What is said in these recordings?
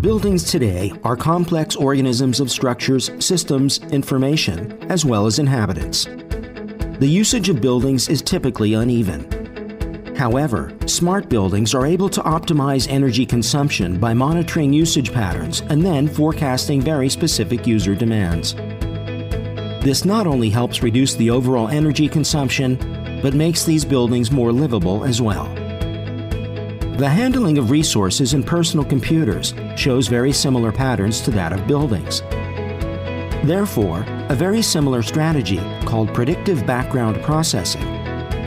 Buildings today are complex organisms of structures, systems, information, as well as inhabitants. The usage of buildings is typically uneven. However, smart buildings are able to optimize energy consumption by monitoring usage patterns and then forecasting very specific user demands. This not only helps reduce the overall energy consumption, but makes these buildings more livable as well. The handling of resources in personal computers shows very similar patterns to that of buildings. Therefore, a very similar strategy called predictive background processing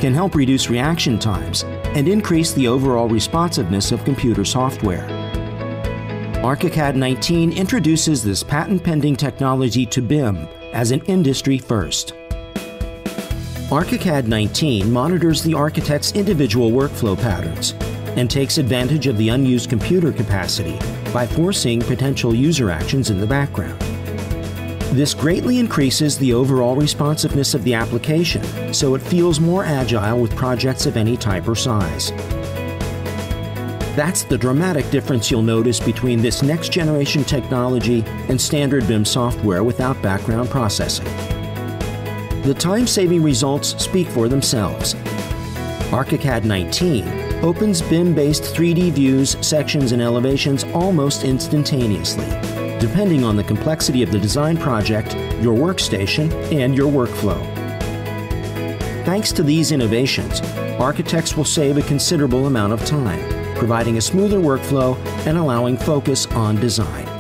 can help reduce reaction times and increase the overall responsiveness of computer software. ArchiCAD 19 introduces this patent-pending technology to BIM as an industry first. ArchiCAD 19 monitors the architect's individual workflow patterns and takes advantage of the unused computer capacity by forcing potential user actions in the background. This greatly increases the overall responsiveness of the application, so it feels more agile with projects of any type or size. That's the dramatic difference you'll notice between this next generation technology and standard BIM software without background processing. The time-saving results speak for themselves. ArchiCAD 19 opens BIM-based 3D views, sections, and elevations almost instantaneously, depending on the complexity of the design project, your workstation, and your workflow. Thanks to these innovations, architects will save a considerable amount of time, providing a smoother workflow and allowing focus on design.